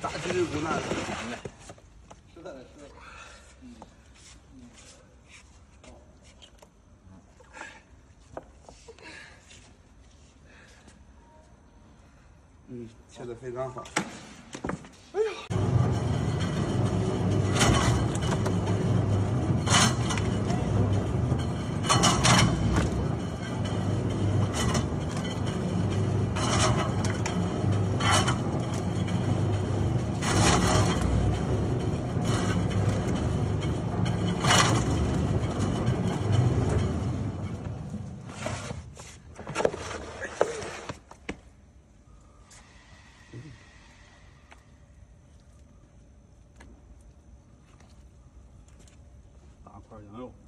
叽里咕那的甜的。是的，是的。嗯，切的非常好。Cardinal.